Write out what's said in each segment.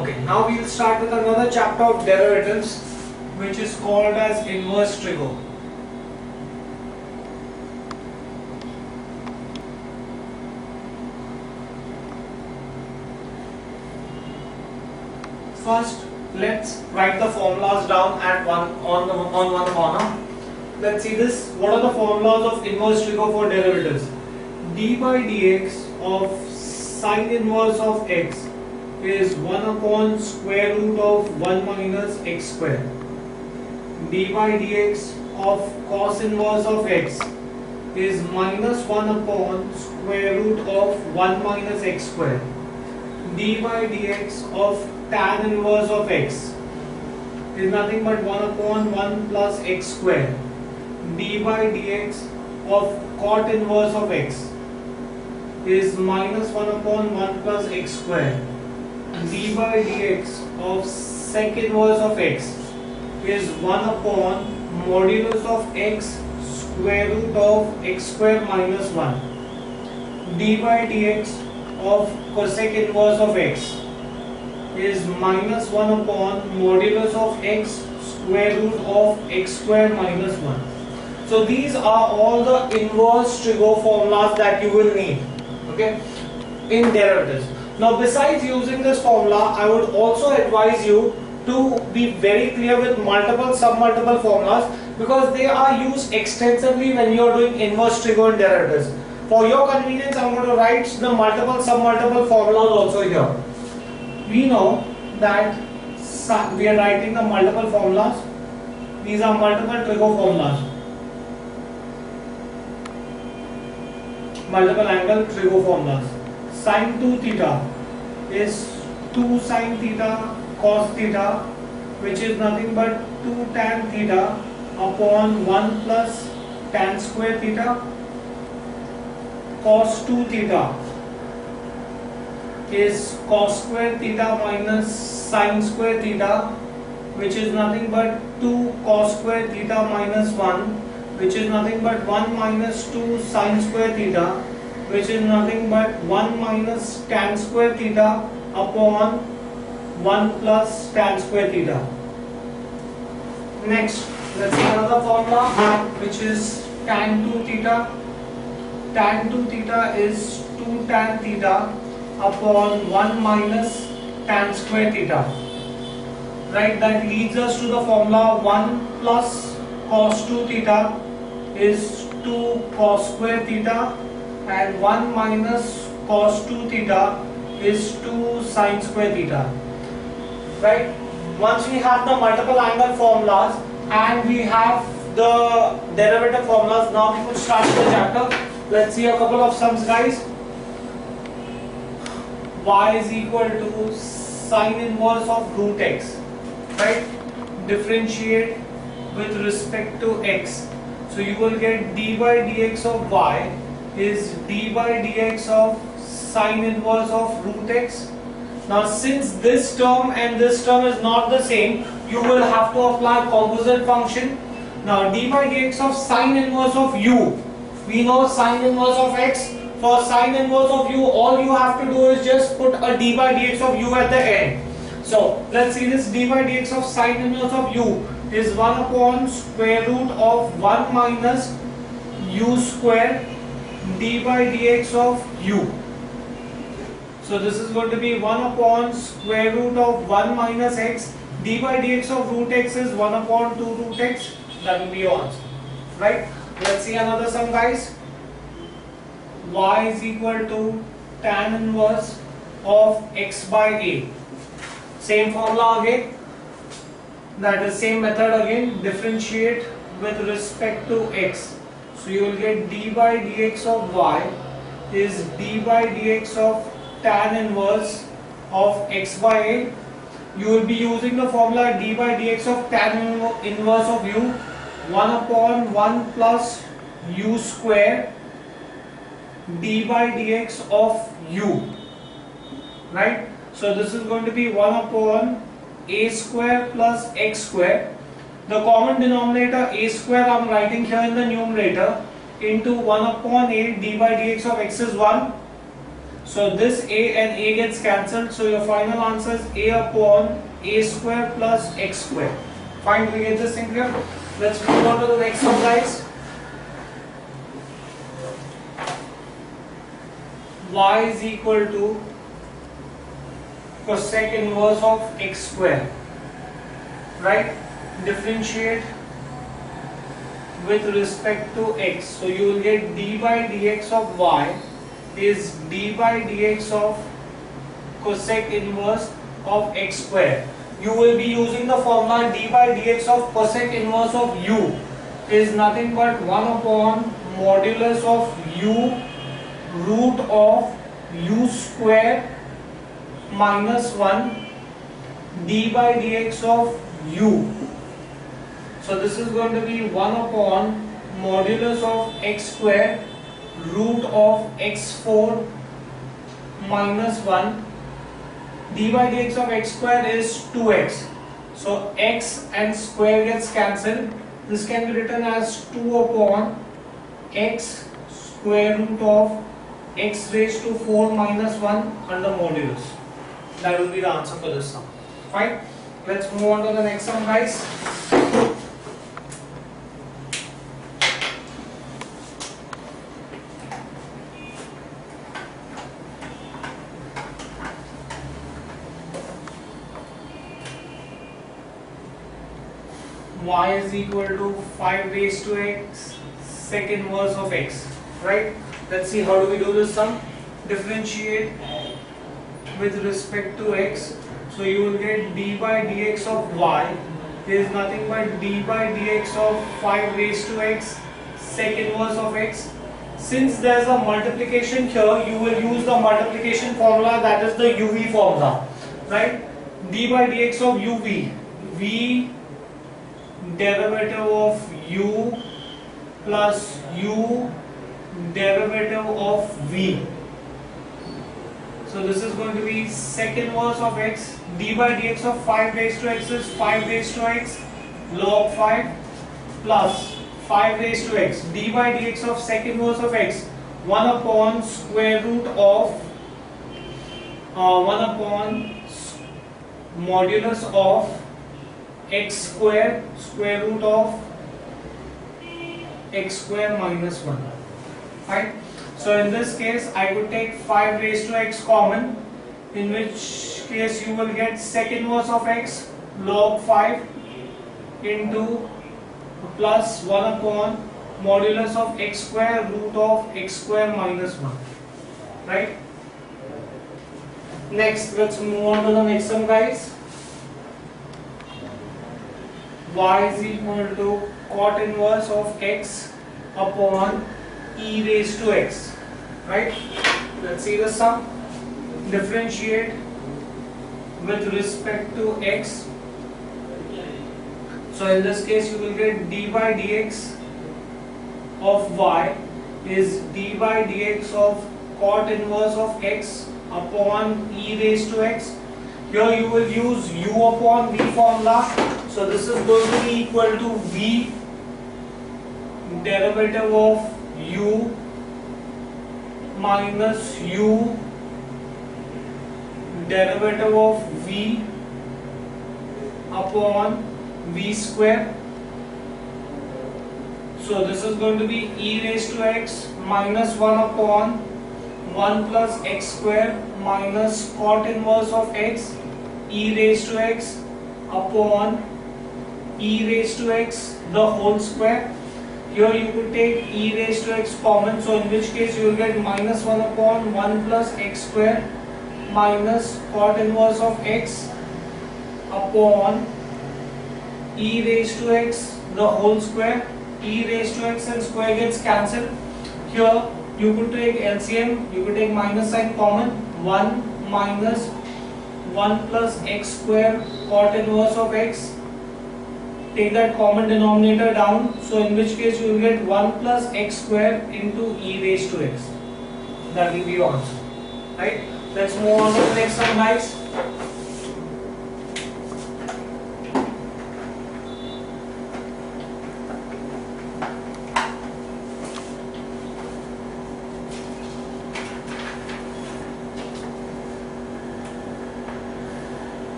Okay, now we'll start with another chapter of derivatives which is called as inverse trigo. First, let's write the formulas down at one on the, on one corner. Let's see this. What are the formulas of inverse trigo for derivatives? d by dx of sine inverse of x is 1 upon square root of 1 minus x square. d by dx of cos inverse of x is minus 1 upon square root of 1 minus x square. d by dx of tan inverse of x is nothing but 1 upon 1 plus x square. d by dx of cot inverse of x is minus 1 upon 1 plus x square. D by dx of sec inverse of x is 1 upon modulus of x square root of x square minus 1. d by dx of cosec inverse of x is minus 1 upon modulus of x square root of x square minus 1. So these are all the inverse trigo formulas that you will need okay in derivatives. Now besides using this formula I would also advise you to be very clear with multiple submultiple formulas because they are used extensively when you are doing inverse trigo and derivatives. For your convenience I am going to write the multiple submultiple formulas also here. We know that we are writing the multiple formulas. These are multiple trigo formulas. multiple angle trigo formulas. Sine 2 theta is 2 sine theta cos theta which is nothing but 2 tan theta upon 1 plus tan square theta cos 2 theta is cos square theta minus sine square theta which is nothing but 2 cos square theta minus 1 which is nothing but 1 minus 2 sine square theta which is nothing but 1 minus tan square theta upon 1 plus tan square theta. Next, let's see another formula which is tan 2 theta. Tan 2 theta is 2 tan theta upon 1 minus tan square theta. Right, that leads us to the formula 1 plus cos 2 theta is 2 cos square theta and 1 minus cos 2 theta is 2 sine square theta. Right? Once we have the multiple angle formulas and we have the derivative formulas, now we could start the chapter. Let's see a couple of sums guys. y is equal to sine inverse of root x. Right? Differentiate with respect to x so you will get dy dx of y is d by dx of sine inverse of root x. Now since this term and this term is not the same, you will have to apply composite function. Now d by dx of sine inverse of u, we know sine inverse of x. For sine inverse of u, all you have to do is just put a d by dx of u at the end. So let's see this d by dx of sine inverse of u is 1 upon square root of 1 minus u square d by dx of u. So this is going to be 1 upon square root of 1 minus x. d by dx of root x is 1 upon 2 root x. That will be your answer. Right? Let's see another sum guys. y is equal to tan inverse of x by a. Same formula again that is same method again differentiate with respect to x so you will get d by dx of y is d by dx of tan inverse of x by a you will be using the formula d by dx of tan inverse of u 1 upon 1 plus u square d by dx of u right so this is going to be 1 upon a square plus x square. The common denominator a square I am writing here in the numerator into 1 upon a d by dx of x is 1. So this a and a gets cancelled. So your final answer is a upon a square plus x square. Fine, we get this thing here. Let's move on to the next one, guys. y is equal to cosec inverse of x square. Right? Differentiate with respect to x. So you will get d by dx of y is d by dx of cosec inverse of x square. You will be using the formula d by dx of cosec inverse of u is nothing but 1 upon modulus of u root of u square minus 1 d by dx of u. So this is going to be 1 upon modulus of x square root of x4 minus 1 d by dx of x square is 2x. So x and square gets cancelled. This can be written as 2 upon x square root of x raised to 4 minus 1 under modulus. That will be the answer for this sum. Fine. Let's move on to the next sum guys. Y is equal to 5 raised to x secant inverse of x right? Let's see how do we do this sum? Differentiate with respect to x. So you will get d by dx of y. Is nothing but d by dx of 5 raised to x secant inverse of x. Since there's a multiplication here you will use the multiplication formula that is the uv formula right? d by dx of uv v derivative of u plus u derivative of v. So this is going to be secant inverse of x d by dx of 5 raised to x is 5 raised to x log 5 plus 5 raised to x d by dx of secant inverse of x 1 upon square root of uh, 1 upon modulus of x square square root of x square minus 1 fine. So in this case I would take 5 raised to x common in which case you will get sec inverse of x log 5 into plus 1 upon modulus of x square root of x square minus 1 right? Next let's move on to the next one guys y is equal to cot inverse of x upon e raised to x right? Let's see the sum. Differentiate with respect to x. So in this case you will get d by dx of y is d by dx of cot inverse of x upon e raised to x. Here you will use u upon v formula so this is going to be equal to V derivative of U minus U derivative of V upon V square. So this is going to be e raised to x minus 1 upon 1 plus x square minus cot inverse of x e raised to x upon e raised to x the whole square. Here you could take e raised to x common, so in which case you will get minus 1 upon 1 plus x square minus cot inverse of x upon e raised to x the whole square. e raised to x and square gets cancelled. Here you could take LCM, you could take minus sign common, 1 minus 1 plus x square cot inverse of x take that common denominator down so in which case you will get 1 plus x square into e raised to x. That will be your answer right? Let's move on to the next one guys.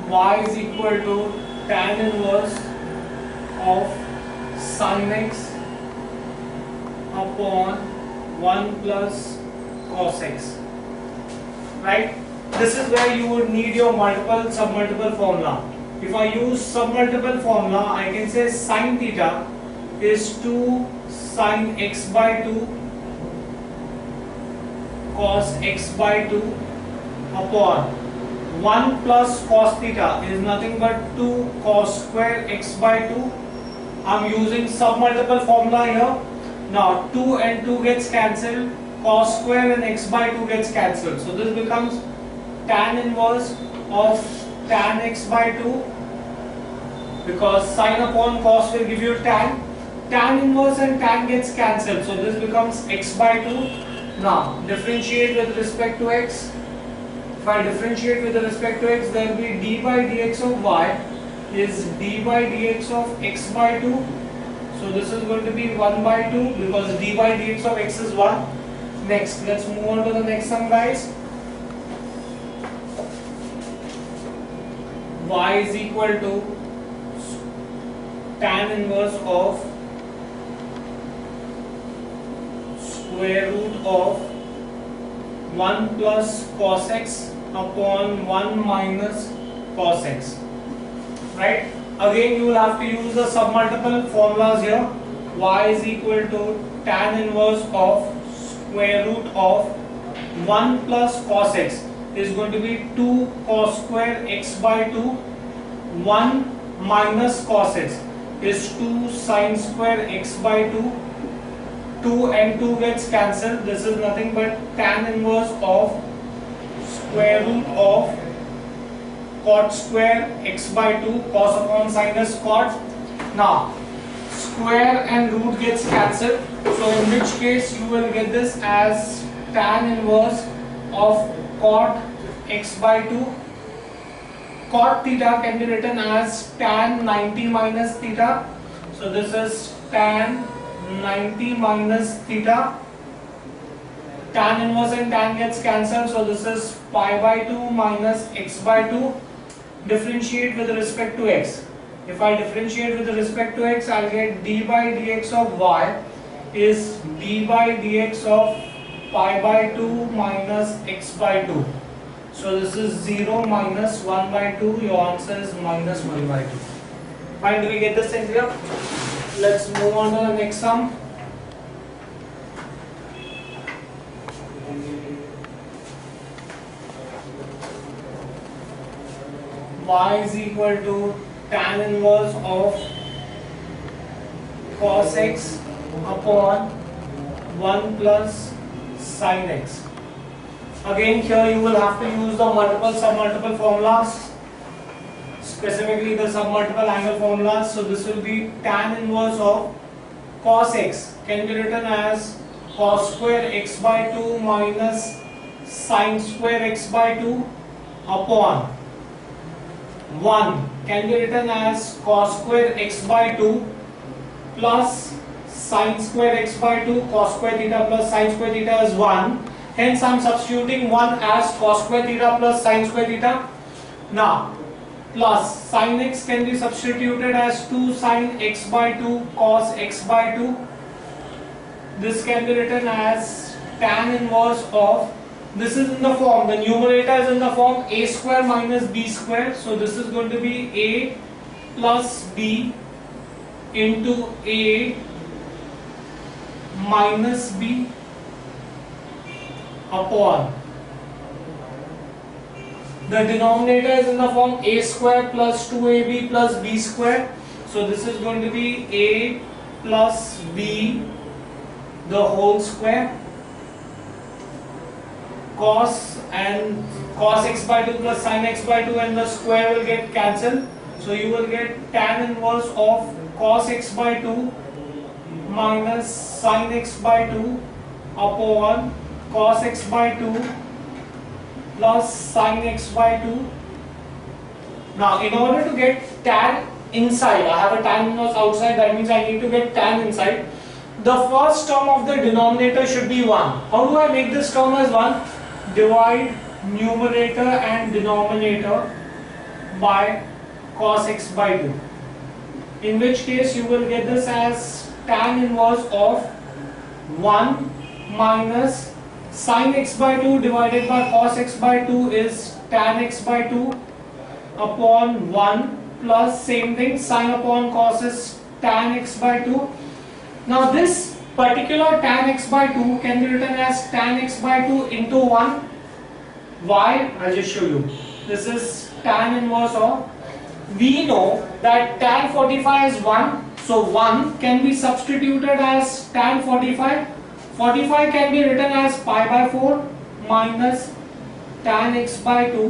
Y is equal to tan inverse your multiple submultiple formula. If I use submultiple formula I can say sine theta is 2 sine x by 2 cos x by 2 upon 1 plus cos theta is nothing but 2 cos square x by 2 I'm using submultiple formula here. Now 2 and 2 gets cancelled. Cos square and x by 2 gets cancelled. So this becomes tan inverse of tan x by 2 because sine upon cos will give you tan. Tan inverse and tan gets cancelled. So this becomes x by 2 now differentiate with respect to x. If I differentiate with respect to x there will be d by dx of y is d by dx of x by 2 so this is going to be 1 by 2 because d by dx of x is 1 next let's move on to the next sum guys y is equal to tan inverse of square root of 1 plus cos x upon 1 minus cos x. Right? Again you will have to use the submultiple formulas here. y is equal to tan inverse of square root of 1 plus cos x is going to be 2 cos square x by 2 1 minus cos x is 2 sine square x by 2 2 and 2 gets cancelled. This is nothing but tan inverse of square root of cot square x by 2 cos upon sinus cot. Now square and root gets cancelled. So in which case you will get this as tan inverse of cot x by 2 cot theta can be written as tan 90 minus theta. So this is tan 90 minus theta. Tan inverse and tan gets cancelled. So this is pi by 2 minus x by 2 differentiate with respect to x. If I differentiate with respect to x I'll get d by dx of y is d by dx of pi by 2 minus x by 2 so this is 0 minus 1 by 2. Your answer is minus 1 by 2. Fine, do we get this thing? Let's move on to the next sum. y is equal to tan inverse of cos x upon 1 plus x Again here you will have to use the multiple submultiple formulas specifically the submultiple angle formulas. So this will be tan inverse of cos x can be written as cos square x by 2 minus sine square x by 2 upon 1 can be written as cos square x by 2 plus sine square x by 2 cos square theta plus sine square theta is 1 Hence, I am substituting 1 as cos square theta plus sin square theta. Now, plus sin x can be substituted as 2 sin x by 2 cos x by 2. This can be written as tan inverse of this is in the form the numerator is in the form a square minus b square so this is going to be a plus b into a minus b upon. The denominator is in the form a square plus 2ab plus b square. So this is going to be a plus b the whole square. Cos and cos x by 2 plus sin x by 2 and the square will get cancelled. So you will get tan inverse of cos x by 2 minus sin x by 2 upon cos x by 2 plus sin x by 2. Now in order to get tan inside, I have a tan inverse outside, that means I need to get tan inside. The first term of the denominator should be 1. How do I make this term as 1? Divide numerator and denominator by cos x by 2 in which case you will get this as tan inverse of 1 minus sin x by 2 divided by cos x by 2 is tan x by 2 upon 1 plus same thing sin upon cos is tan x by 2 now this particular tan x by 2 can be written as tan x by 2 into 1 why? I'll just show you. This is tan inverse of we know that tan 45 is 1 so 1 can be substituted as tan 45 45 can be written as pi by 4 minus tan x by 2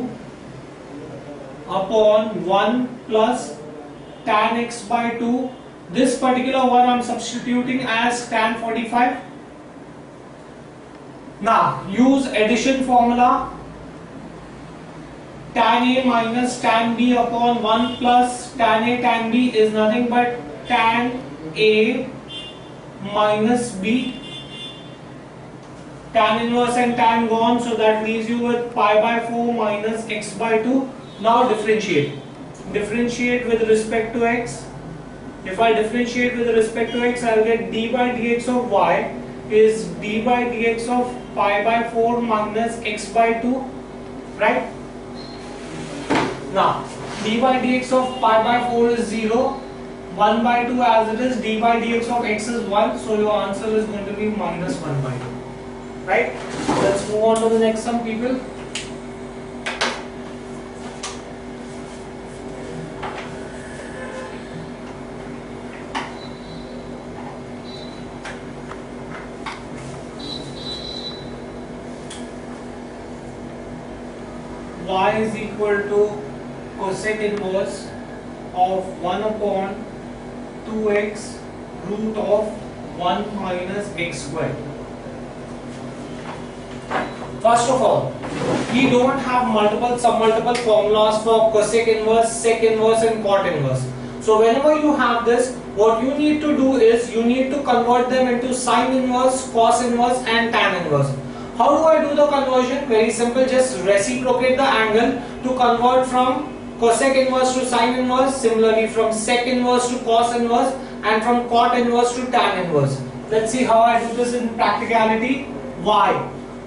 upon 1 plus tan x by 2 this particular one I'm substituting as tan 45 now use addition formula. Tan A minus tan B upon 1 plus tan A tan B is nothing but tan A minus B. Tan inverse and tan gone so that leaves you with pi by 4 minus x by 2 now differentiate. Differentiate with respect to x. If I differentiate with respect to x, I'll get d by dx of y is d by dx of pi by 4 minus x by 2, right? Now, d by dx of pi by 4 is 0, 1 by 2 as it is, d by dx of x is 1, so your answer is going to be minus 1 by 2, right? Let's move on to the next sum, people. y is equal to cosec inverse of 1 upon 2x root of 1 minus x squared. First of all, we don't have multiple submultiple formulas for cosec inverse, sec inverse and cot inverse. So whenever you have this, what you need to do is you need to convert them into sine inverse, cos inverse and tan inverse. How do I do the conversion? Very simple, just reciprocate the angle to convert from cosec inverse to sine inverse, similarly from sec inverse to cos inverse and from cot inverse to tan inverse. Let's see how I do this in practicality. Why?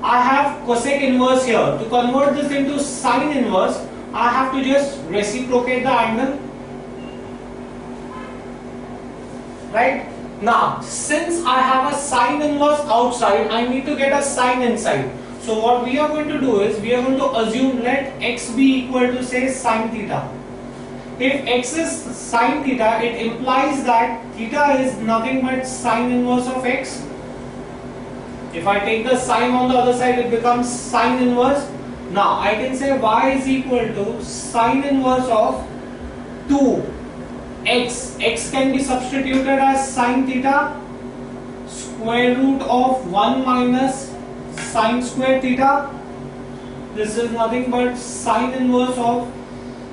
I have cosec inverse here. To convert this into sine inverse, I have to just reciprocate the angle. Right? Now, since I have a sine inverse outside, I need to get a sine inside. So what we are going to do is, we are going to assume let x be equal to say sine theta. If x is sine theta, it implies that theta is nothing but sine inverse of x. If I take the sine on the other side, it becomes sine inverse. Now I can say y is equal to sine inverse of 2 x. x can be substituted as sine theta square root of 1 minus sine square theta. This is nothing but sine inverse of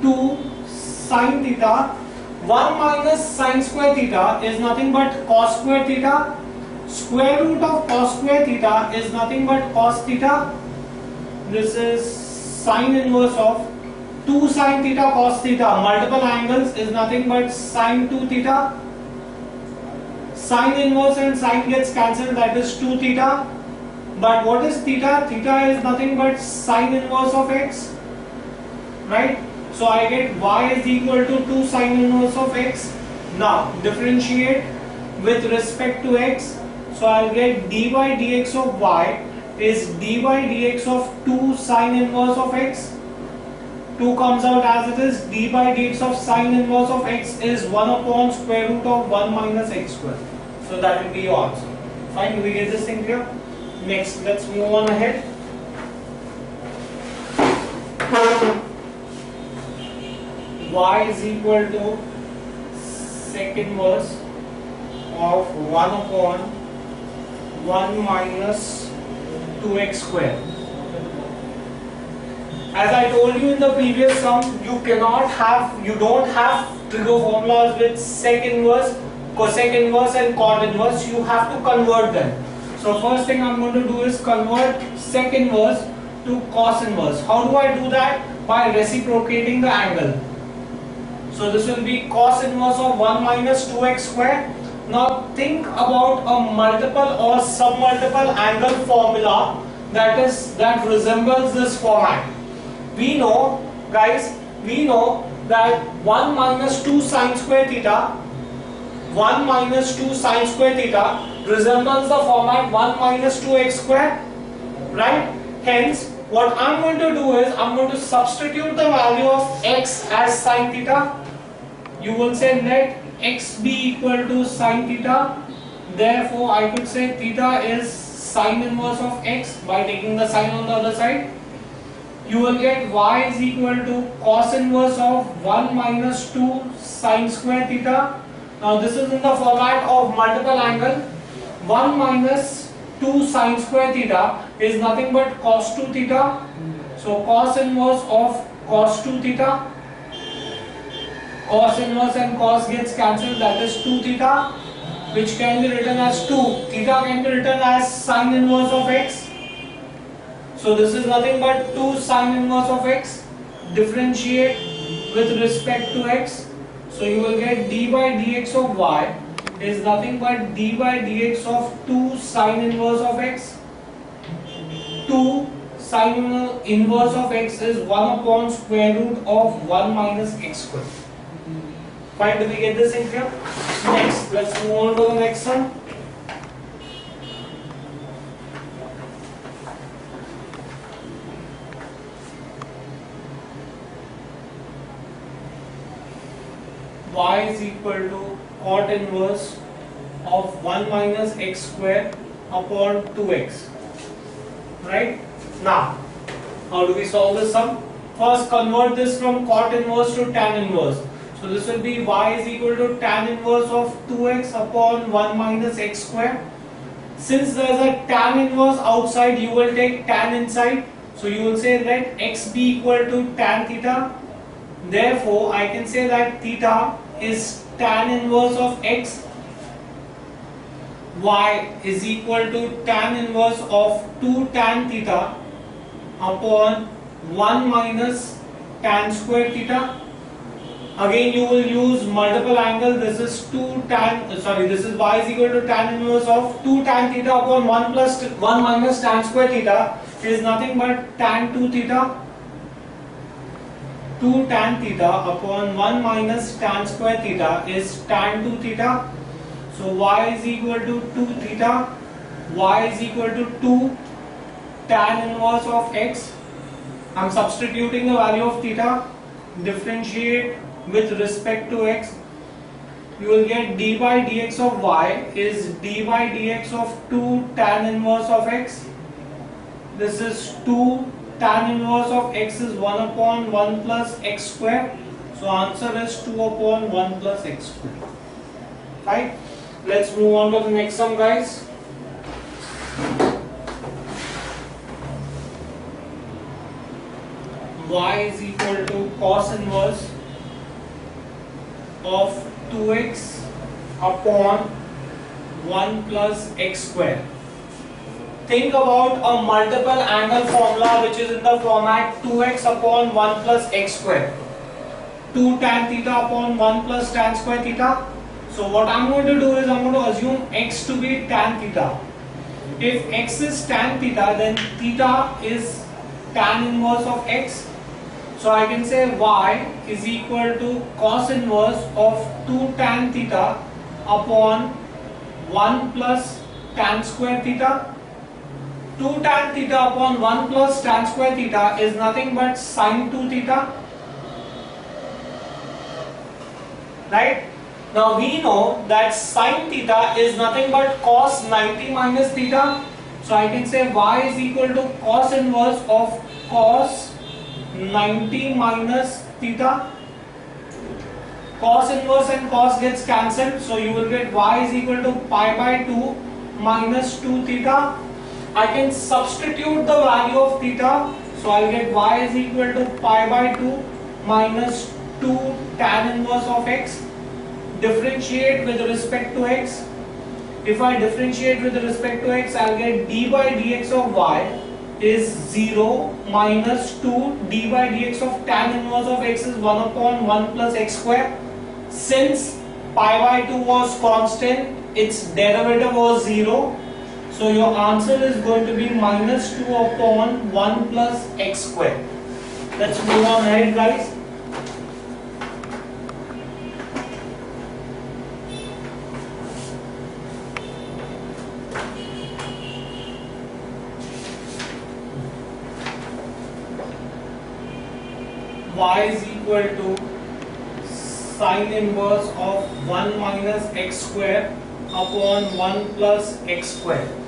2 sine theta. 1 minus sine square theta is nothing but cos square theta. Square root of cos square theta is nothing but cos theta. This is sine inverse of 2 sine theta cos theta multiple angles is nothing but sine 2 theta sine inverse and sine gets cancelled that is 2 theta but what is theta theta is nothing but sine inverse of x right so I get y is equal to 2 sine inverse of x now differentiate with respect to x so I'll get dy dx of y is dy dx of 2 sine inverse of x 2 comes out as it is d by dx of sine inverse of x is 1 upon square root of 1 minus x square. So that will be your answer. Fine, we get this thing here? Next, let's move on ahead. y is equal to secant inverse of 1 upon 1 minus 2x square as I told you in the previous sum, you cannot have, you don't have trigo formulas with secant inverse, cosecant inverse and cot inverse. You have to convert them. So first thing I'm going to do is convert sec inverse to cos inverse. How do I do that? By reciprocating the angle. So this will be cos inverse of 1 minus 2x square. Now think about a multiple or submultiple angle formula that is that resembles this format. We know guys, we know that 1 minus 2 sine square theta 1 minus 2 sine square theta resembles the format 1 minus 2x square right? Hence what I'm going to do is I'm going to substitute the value of x as sine theta. You will say let x be equal to sine theta. Therefore I could say theta is sine inverse of x by taking the sine on the other side. You will get y is equal to cos inverse of 1 minus 2 sine square theta. Now this is in the format of multiple angle 1 minus 2 sine square theta is nothing but cos 2 theta. So cos inverse of cos 2 theta. Cos inverse and cos gets cancelled that is 2 theta which can be written as 2 theta can be written as sine inverse of x. So this is nothing but 2 sine inverse of x. Differentiate with respect to x. So you will get d by dx of y is nothing but d by dx of 2 sine inverse of x 2 sine inverse of x is 1 upon square root of 1 minus x square Fine, do we get this in here? Next, let's move on to the next one. y is equal to cot inverse of 1 minus x square upon 2x. Right? Now, how do we solve this sum? First, convert this from cot inverse to tan inverse. So this will be y is equal to tan inverse of 2x upon 1 minus x square. Since there is a tan inverse outside, you will take tan inside. So you will say let x be equal to tan theta. Therefore, I can say that theta is tan inverse of x. y is equal to tan inverse of 2 tan theta upon 1 minus tan square theta Again you will use multiple angle. This is 2 tan, sorry, this is y is equal to tan inverse of 2 tan theta upon 1 plus 1 minus tan square theta is nothing but tan 2 theta. 2 tan theta upon 1 minus tan square theta is tan 2 theta. So y is equal to 2 theta. y is equal to 2 tan inverse of x. I am substituting the value of theta. Differentiate with respect to x you will get d by dx of y is d by dx of 2 tan inverse of x this is 2 tan inverse of x is 1 upon 1 plus x square. So answer is 2 upon 1 plus x square. Right? Let's move on to the next sum guys. y is equal to cos inverse of 2x upon 1 plus x square. Think about a multiple angle formula which is in the format 2x upon 1 plus x square. 2 tan theta upon 1 plus tan square theta. So what I'm going to do is I'm going to assume x to be tan theta. If x is tan theta then theta is tan inverse of x so I can say y is equal to cos inverse of 2 tan theta upon 1 plus tan square theta. 2 tan theta upon 1 plus tan square theta is nothing but sine 2 theta. Right? Now we know that sine theta is nothing but cos 90 minus theta. So I can say y is equal to cos inverse of cos 90 minus theta cos inverse and cos gets cancelled so you will get y is equal to pi by 2 minus 2 theta I can substitute the value of theta so I'll get y is equal to pi by 2 minus 2 tan inverse of x differentiate with respect to x if I differentiate with respect to x I'll get d by dx of y is 0 minus 2 d by dx of tan inverse of x is 1 upon 1 plus x square. Since pi by 2 was constant, its derivative was 0. So your answer is going to be minus 2 upon 1 plus x square. Let's move on ahead guys. y is equal to sine inverse of 1 minus x square upon 1 plus x square.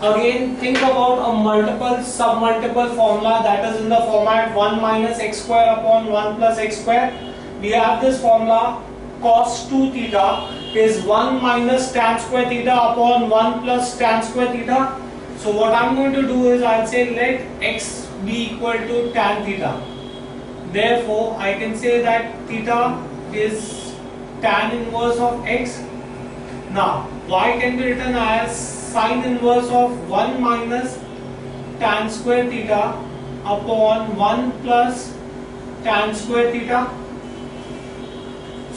Again, think about a multiple submultiple formula that is in the format 1 minus x square upon 1 plus x square. We have this formula cos 2 theta is 1 minus tan square theta upon 1 plus tan square theta. So what I'm going to do is I'll say let x be equal to tan theta. Therefore, I can say that theta is tan inverse of x. Now, y can be written as sine inverse of 1 minus tan square theta upon 1 plus tan square theta.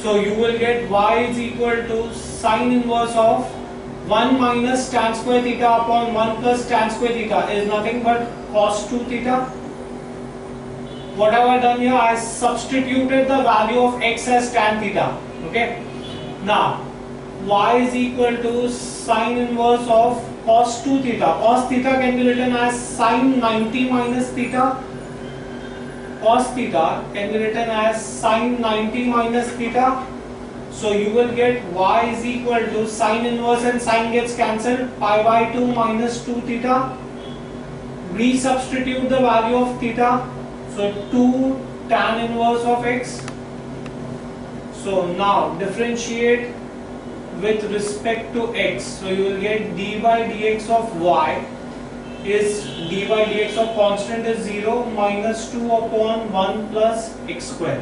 So you will get y is equal to sine inverse of 1 minus tan square theta upon 1 plus tan square theta is nothing but cos 2 theta what have I done here? I substituted the value of x as tan theta. Okay. Now, y is equal to sine inverse of cos 2 theta. Cos theta can be written as sine 90 minus theta. Cos theta can be written as sine 90 minus theta. So you will get y is equal to sine inverse and sine gets cancelled pi by 2 minus 2 theta. Resubstitute the value of theta so 2 tan inverse of x. So now differentiate with respect to x. So you will get dy dx of y is dy dx of constant is 0 minus 2 upon 1 plus x square.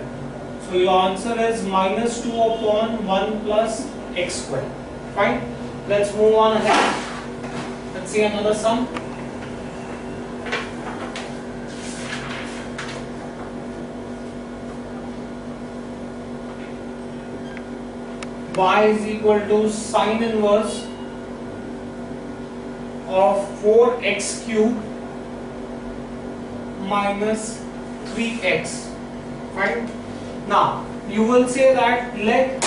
So your answer is minus 2 upon 1 plus x square. Fine. Let's move on ahead. Let's see another sum. Y is equal to sine inverse of 4x cube minus 3x right? Now you will say that let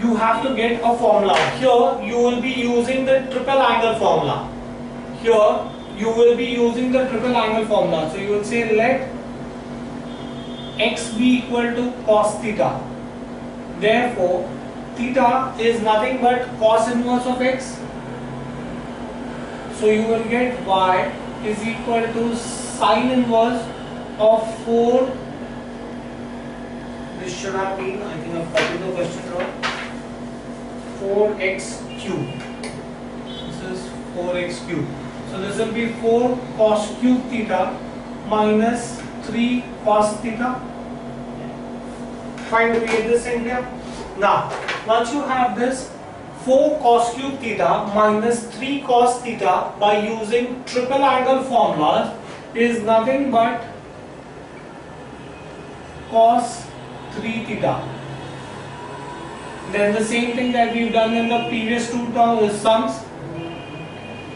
you have to get a formula. Here you will be using the triple angle formula. Here you will be using the triple angle formula. So you will say let x be equal to cos theta Therefore, theta is nothing but cos inverse of x. So you will get y is equal to sine inverse of 4. This should have been, I think I've the question wrong. 4x cube. This is 4x cube. So this will be 4 cos cube theta minus 3 cos theta find the this in here. Now, once you have this 4 cos cube theta minus 3 cos theta by using triple angle formulas is nothing but cos 3 theta. Then the same thing that we've done in the previous two terms sums.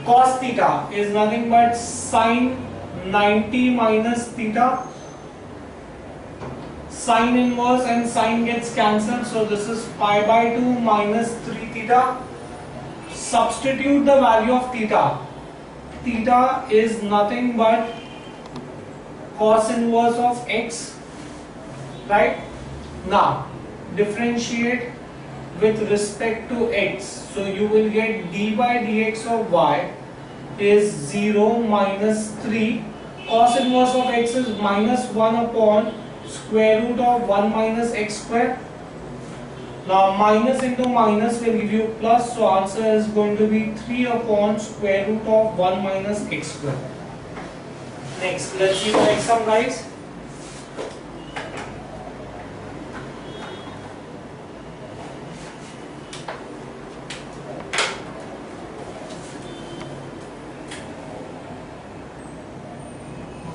Cos theta is nothing but sine 90 minus theta sine inverse and sine gets cancelled. So this is pi by 2 minus 3 theta. Substitute the value of theta. Theta is nothing but cos inverse of x. Right? Now differentiate with respect to x. So you will get d by dx of y is 0 minus 3 cos inverse of x is minus 1 upon square root of 1 minus x square. Now minus into minus will give you plus so answer is going to be 3 upon square root of 1 minus x square. Next let's see the next sum guys.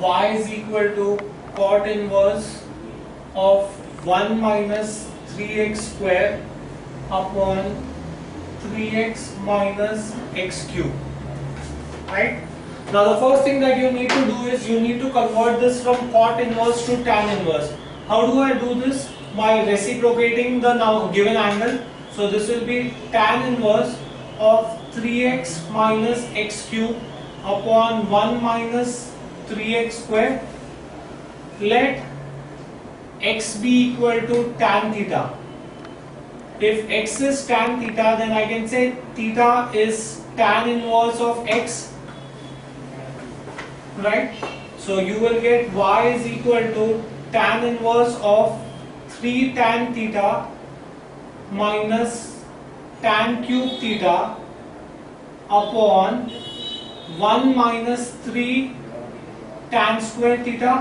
y is equal to cot inverse of 1 minus 3x square upon 3x minus x cube. Right? Now the first thing that you need to do is you need to convert this from cot inverse to tan inverse. How do I do this? By reciprocating the now given angle. So this will be tan inverse of 3x minus x cube upon 1 minus 3x square. Let x be equal to tan theta. If x is tan theta, then I can say theta is tan inverse of x, right? So you will get y is equal to tan inverse of 3 tan theta minus tan cube theta upon 1 minus 3 tan square theta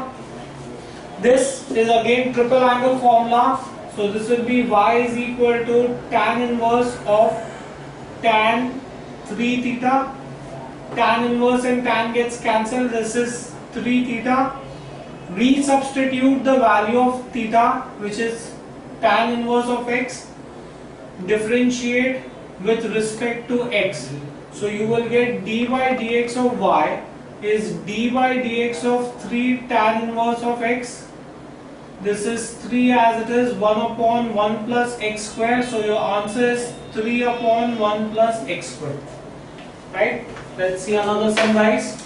this is again triple angle formula. So this will be y is equal to tan inverse of tan 3 theta. Tan inverse and tan gets cancelled. This is 3 theta. Resubstitute the value of theta which is tan inverse of x. Differentiate with respect to x. So you will get dy dx of y is dy dx of 3 tan inverse of x this is 3 as it is 1 upon 1 plus x square so your answer is 3 upon 1 plus x square right? Let's see another sum guys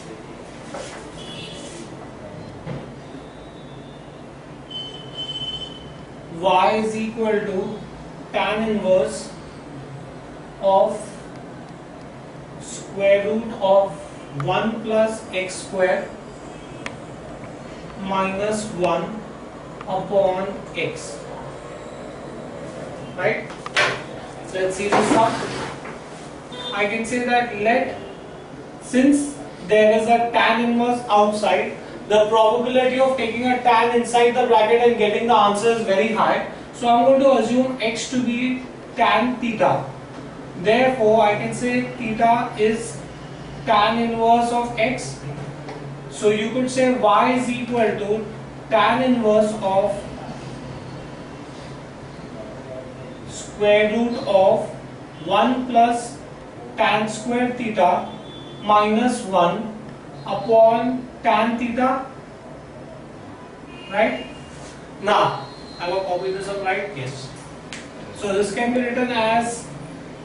y is equal to tan inverse of square root of 1 plus x square minus 1 upon x. Right? So let's see this sum. I can say that let, since there is a tan inverse outside, the probability of taking a tan inside the bracket and getting the answer is very high. So I'm going to assume x to be tan theta. Therefore, I can say theta is tan inverse of x. So you could say y is equal to tan inverse of square root of 1 plus tan square theta minus 1 upon tan theta right? Now I will copy this up right? Yes. So this can be written as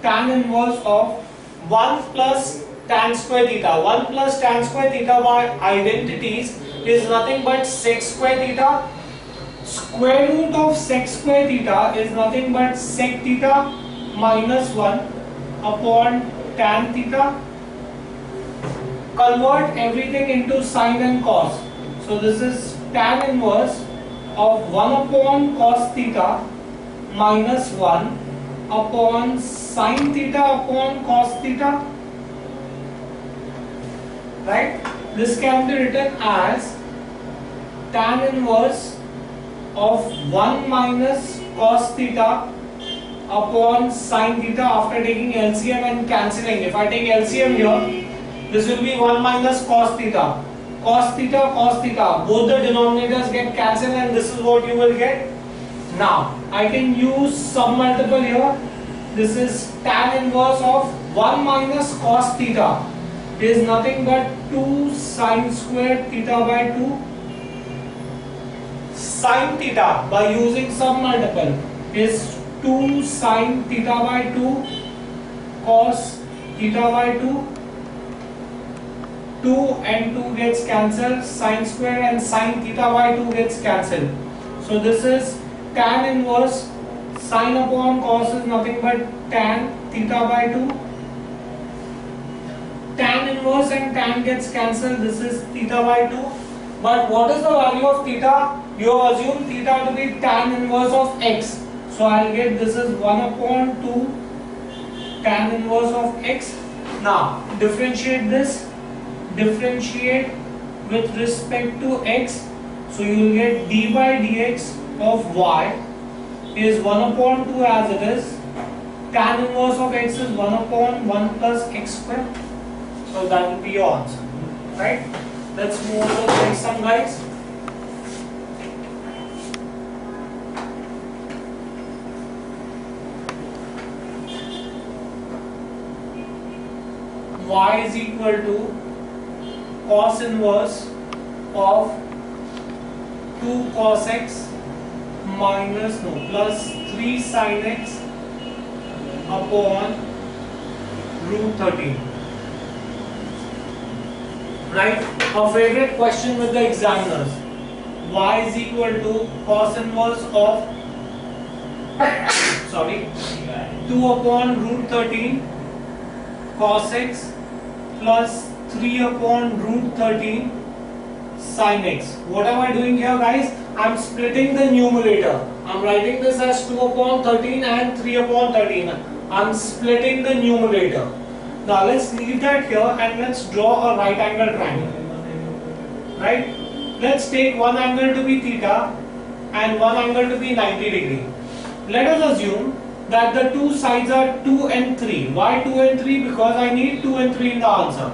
tan inverse of 1 plus tan square theta. 1 plus tan square theta by identities is nothing but sec square theta. Square root of sec square theta is nothing but sec theta minus 1 upon tan theta. Convert everything into sine and cos. So this is tan inverse of 1 upon cos theta minus 1 upon sine theta upon cos theta right? This can be written as tan inverse of 1 minus cos theta upon sine theta after taking LCM and cancelling. If I take LCM here, this will be 1 minus cos theta. Cos theta, cos theta, both the denominators get cancelled and this is what you will get. Now, I can use submultiple here. This is tan inverse of 1 minus cos theta is nothing but 2 sine square theta by 2 sine theta by using submultiple. Is 2 sine theta by 2 cos theta by 2 2 and 2 gets cancelled sine square and sine theta by 2 gets cancelled. So this is tan inverse. Sine upon cos is nothing but tan theta by 2 tan inverse and tan gets cancelled. This is theta by 2. But what is the value of theta? You have assumed theta to be tan inverse of x. So I'll get this is 1 upon 2 tan inverse of x. Now differentiate this. Differentiate with respect to x. So you will get d by dx of y is 1 upon 2 as it is. Tan inverse of x is 1 upon 1 plus x square. So that will be your answer, right? Let's move on to the next guys. y is equal to cos inverse of 2 cos x minus no plus 3 sin x upon root 13 right a favorite question with the examiners y is equal to cos inverse of sorry 2 upon root 13 cos x plus 3 upon root 13 sin x. What am I doing here guys? I am splitting the numerator. I am writing this as 2 upon 13 and 3 upon 13. I am splitting the numerator. Now let's leave that here and let's draw a right angle triangle. Right? Let's take one angle to be theta and one angle to be 90 degree. Let us assume that the two sides are 2 and 3. Why 2 and 3? Because I need 2 and 3 in the answer.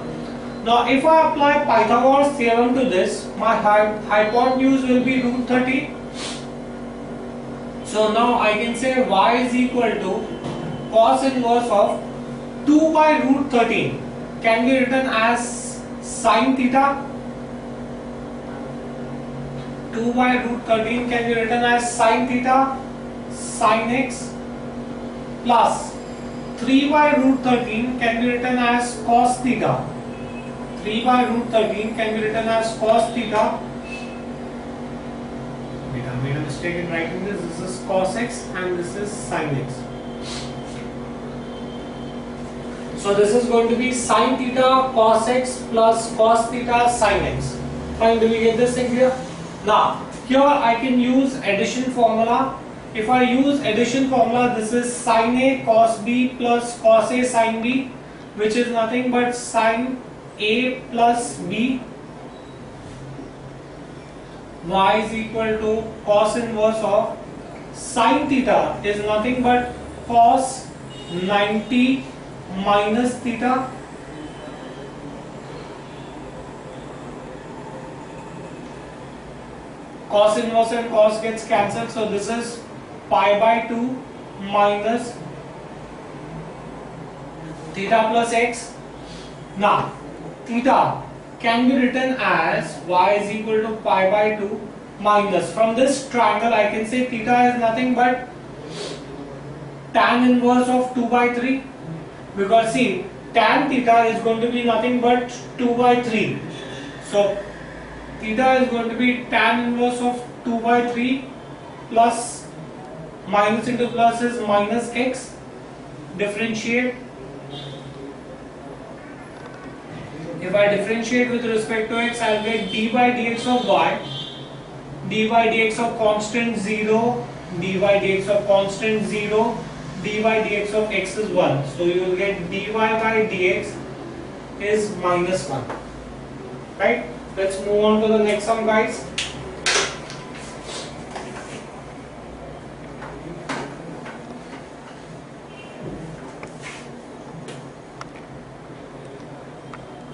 Now if I apply Pythagoras theorem to this, my hypotenuse will be root 30. So now I can say y is equal to cos inverse of 2 by root 13 can be written as sine theta 2 by root 13 can be written as sine theta sine x plus 3 by root 13 can be written as cos theta. 3 by root 13 can be written as cos theta. Wait, I made a mistake in writing this. This is cos x and this is sine x. So this is going to be sin theta cos x plus cos theta sin x. Fine, do we get this thing here? Now, here I can use addition formula if I use addition formula, this is sine A cos B plus cos A sine B, which is nothing but sine A plus B. Y is equal to cos inverse of sine theta is nothing but cos 90 minus theta cos inverse and cos gets cancelled so this is pi by 2 minus theta plus x. Now, theta can be written as y is equal to pi by 2 minus. From this triangle, I can say theta is nothing but tan inverse of 2 by 3 because see tan theta is going to be nothing but 2 by 3 so theta is going to be tan inverse of 2 by 3 plus minus into plus is minus x. Differentiate. If I differentiate with respect to x I'll get d by dx of y d by dx of constant 0 d by dx of constant 0 d by dx of x is 1 so you will get dy by dx is minus 1 right? Let's move on to the next one guys.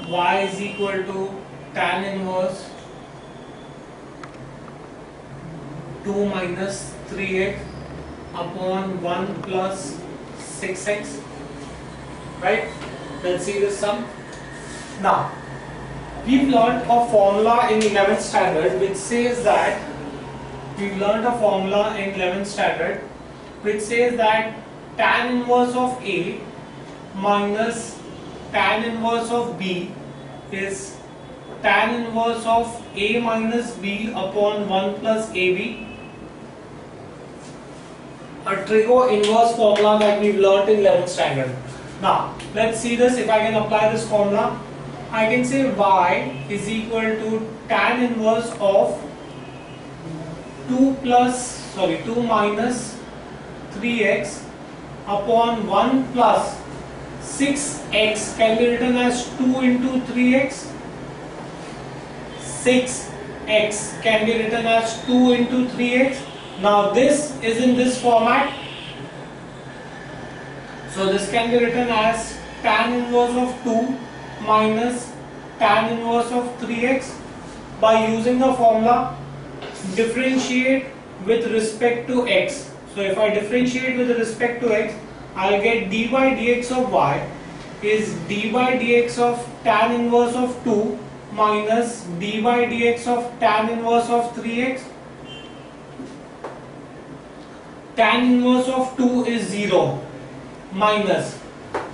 y is equal to tan inverse 2 minus 3x upon 1 plus 6x right? Let's see this sum. Now we've learned a formula in 11th standard which says that we've learned a formula in 11th standard which says that tan inverse of a minus tan inverse of b is tan inverse of a minus b upon 1 plus ab a trigo inverse formula that we've learnt in 11th standard. Now, let's see this. If I can apply this formula, I can say y is equal to tan inverse of 2 plus, sorry, 2 minus 3x upon 1 plus 6x can be written as 2 into 3x 6x can be written as 2 into 3x now this is in this format so this can be written as tan inverse of 2 minus tan inverse of 3x by using the formula differentiate with respect to x. So if I differentiate with respect to x, I'll get dy dx of y is dy dx of tan inverse of 2 minus dy dx of tan inverse of 3x. Tan inverse of 2 is 0 minus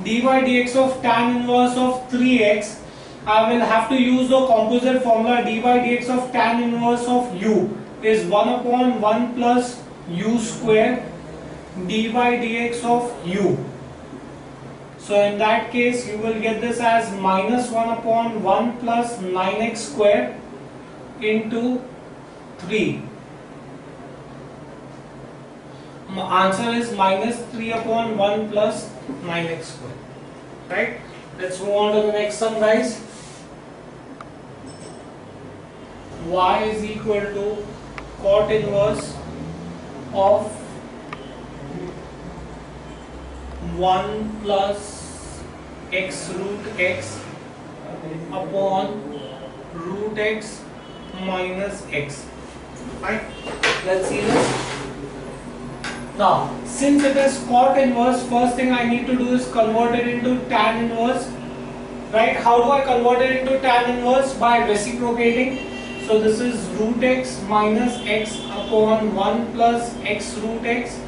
dy dx of tan inverse of 3x I will have to use the composite formula dy dx of tan inverse of u is 1 upon 1 plus u square dy dx of u. So in that case you will get this as minus 1 upon 1 plus 9x square into 3. My answer is minus 3 upon 1 plus 9x square. Right? Let's move on to the next one guys. y is equal to cot inverse of 1 plus x root x upon root x minus x. Right? Let's see this. Now, since it is cot inverse, first thing I need to do is convert it into tan inverse. Right? How do I convert it into tan inverse? By reciprocating. So this is root x minus x upon 1 plus x root x.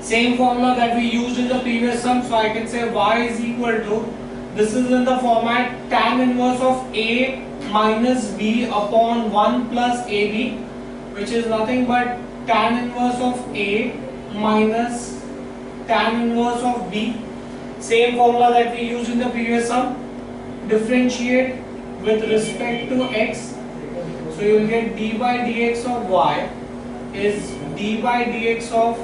Same formula that we used in the previous sum. So I can say y is equal to, this is in the format tan inverse of a minus b upon 1 plus ab which is nothing but tan inverse of a minus tan inverse of b. Same formula that we used in the previous sum. Differentiate with respect to x. So you will get d by dx of y is d by dx of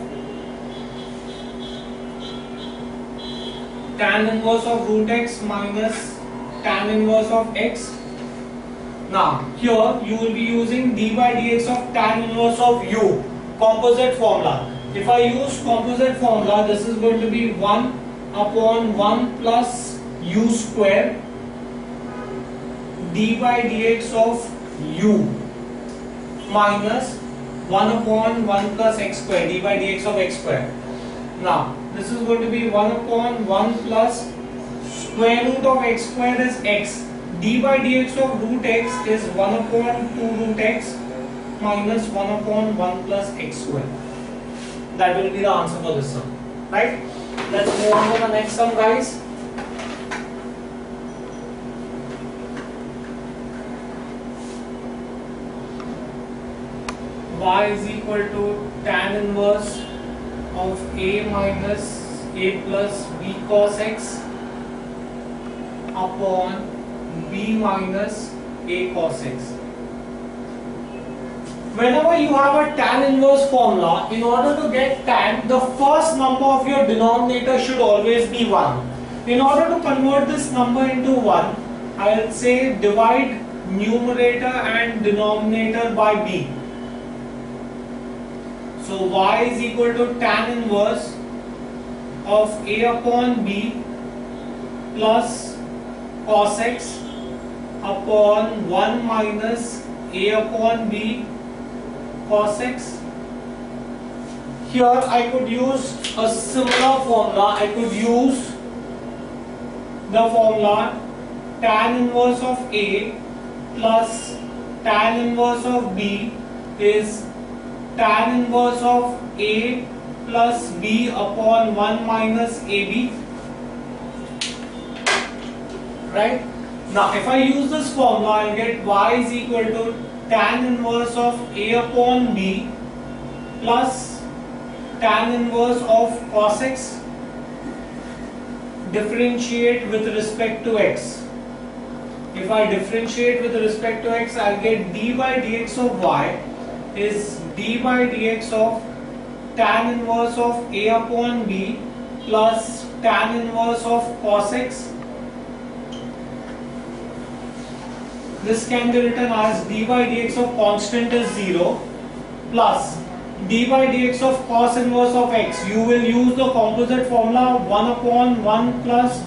tan inverse of root x minus tan inverse of x. Now here you will be using d by dx of tan inverse of u composite formula. If I use composite formula this is going to be 1 upon 1 plus u square d by dx of u minus 1 upon 1 plus x square d by dx of x square. Now this is going to be 1 upon 1 plus square root of x square is x. d by dx of root x is 1 upon 2 root x minus 1 upon 1 plus x square. That will be the answer for this sum. Right? Let's move on to the next sum guys. y is equal to tan inverse of a minus a plus b cos x upon b minus a cos x. Whenever you have a tan inverse formula, in order to get tan, the first number of your denominator should always be 1. In order to convert this number into 1, I will say divide numerator and denominator by b. So y is equal to tan inverse of a upon b plus cos x upon 1 minus a upon b cos x. Here I could use a similar formula. I could use the formula tan inverse of a plus tan inverse of b is tan inverse of A plus B upon 1 minus AB. Right? Now if I use this formula, I'll get y is equal to tan inverse of A upon B plus tan inverse of cos x differentiate with respect to x. If I differentiate with respect to x, I'll get d by dx of y is d by dx of tan inverse of a upon b plus tan inverse of cos x. This can be written as dy dx of constant is 0 plus dy dx of cos inverse of x. You will use the composite formula 1 upon 1 plus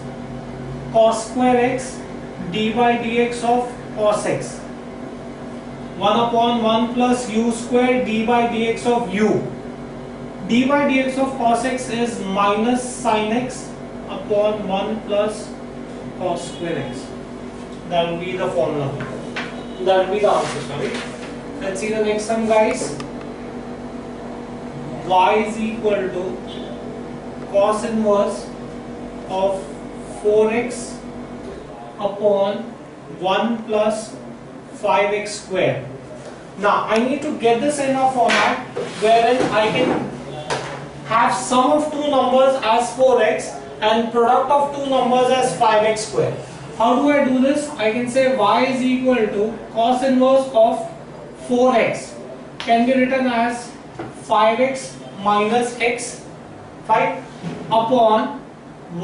cos square x dy dx of cos x. 1 upon 1 plus u square dy dx of u. Dy dx of cos x is minus sin x upon 1 plus cos square x that will be the formula that will be the answer sorry let's see the next one guys y is equal to cos inverse of 4x upon 1 plus 5x square. Now I need to get this in a format wherein I can have sum of two numbers as 4x and product of two numbers as 5x square. How do I do this? I can say y is equal to cos inverse of 4x can be written as 5x minus x 5 upon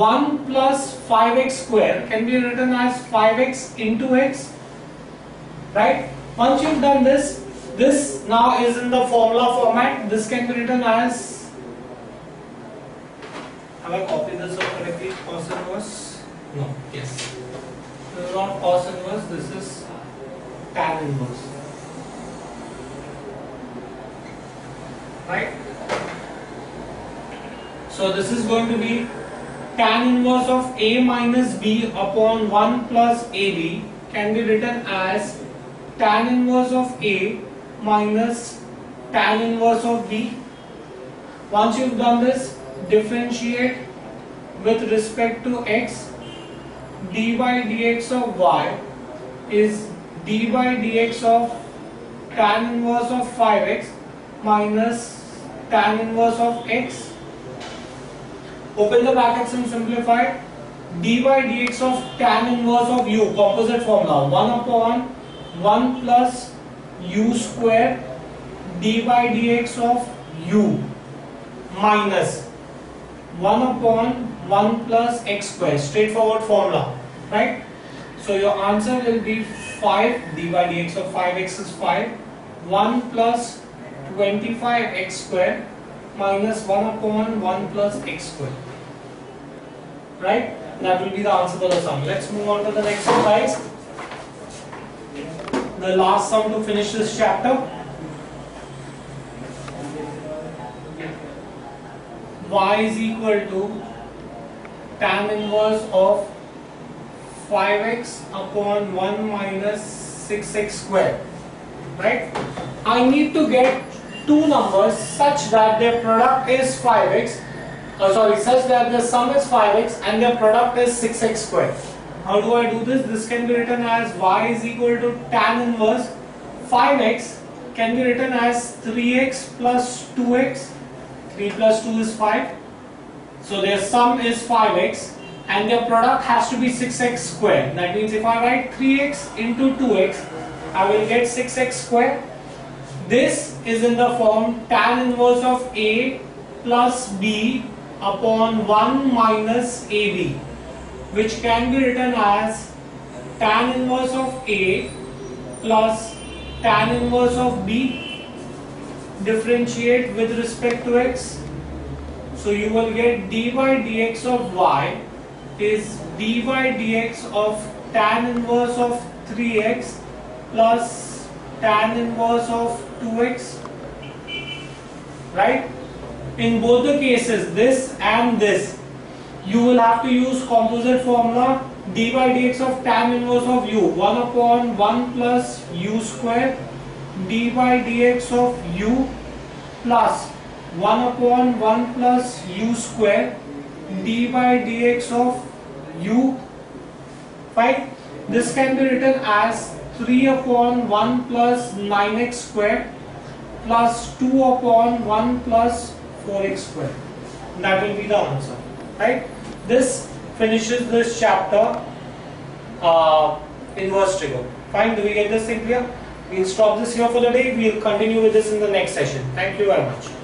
1 plus 5x square. Can be written as 5x into x right? Once you've done this this now is in the formula format. This can be written as have I copied this correctly? Cos inverse? No. Yes this is not cos inverse this is tan inverse right? So this is going to be tan inverse of a minus b upon 1 plus ab can be written as tan inverse of a minus tan inverse of b. Once you've done this, differentiate with respect to x dy dx of y is dy dx of tan inverse of 5x minus tan inverse of x Open the brackets and simplify. dy dx of tan inverse of u, composite formula, 1 upon 1 plus u square dy dx of u minus 1 upon 1 plus x square, straightforward formula, right? So your answer will be 5 dy dx of 5x is 5, 1 plus 25x square minus 1 upon 1 plus x square right? That will be the answer for the sum. Let's move on to the next guys. The last sum to finish this chapter. y is equal to tan inverse of 5x upon 1 minus 6x square right I need to get two numbers such that their product is 5x uh, sorry, such that the sum is 5x and the product is 6x squared. How do I do this? This can be written as y is equal to tan inverse 5x can be written as 3x plus 2x. 3 plus 2 is 5. So their sum is 5x and their product has to be 6x squared. That means if I write 3x into 2x, I will get 6x squared. This is in the form tan inverse of a plus b upon 1 minus AB which can be written as tan inverse of A plus tan inverse of B differentiate with respect to x so you will get dy dx of y is dy dx of tan inverse of 3x plus tan inverse of 2x right? In both the cases this and this you will have to use composite formula dy dx of tan inverse of u 1 upon 1 plus u square dy dx of u plus 1 upon 1 plus u square dy dx of u fine this can be written as 3 upon 1 plus 9x square plus 2 upon 1 plus 4x square. That will be the answer. Right? This finishes this chapter uh, inverse trigo. Fine, do we get this thing clear? We'll stop this here for the day. We'll continue with this in the next session. Thank you very much.